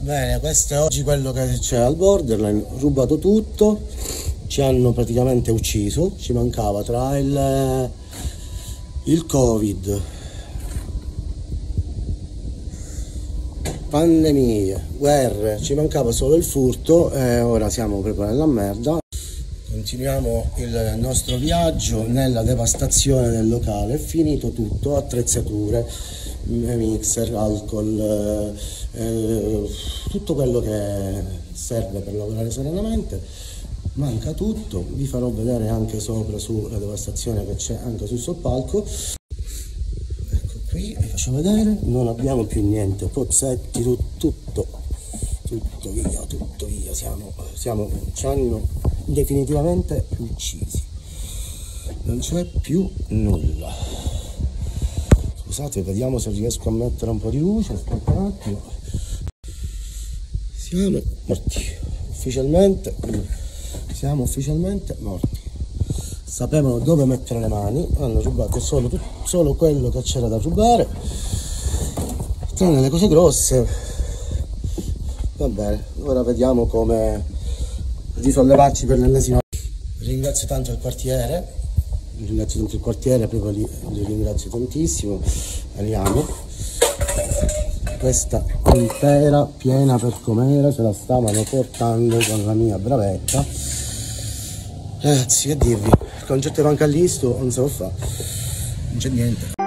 Bene, questo è oggi quello che c'è al borderline, rubato tutto, ci hanno praticamente ucciso, ci mancava tra il, il covid, pandemie, guerre, ci mancava solo il furto e ora siamo proprio nella merda. Continuiamo il nostro viaggio nella devastazione del locale, è finito tutto, attrezzature, mixer, alcol, eh, eh, tutto quello che serve per lavorare serenamente. Manca tutto, vi farò vedere anche sopra sulla devastazione che c'è anche sul soppalco. Ecco qui, vi faccio vedere, non abbiamo più niente, pozzetti, tutto, tutto via, tutto via, siamo, siamo ci hanno definitivamente uccisi. Non c'è più nulla. Scusate, vediamo se riesco a mettere un po' di luce. Aspetta un attimo. Siamo morti. Ufficialmente, siamo ufficialmente morti. Sapevano dove mettere le mani, hanno rubato solo, solo quello che c'era da rubare, tranne le cose grosse. Va bene, ora vediamo come risollevarci per l'ennesima. Ringrazio tanto il quartiere ringrazio tanto il quartiere, proprio li, li ringrazio tantissimo, andiamo. Questa intera, piena per com'era, se la stavano portando con la mia bravetta. Ragazzi, che dirvi, il concetto manca all'Isto, non se lo fa, non c'è niente.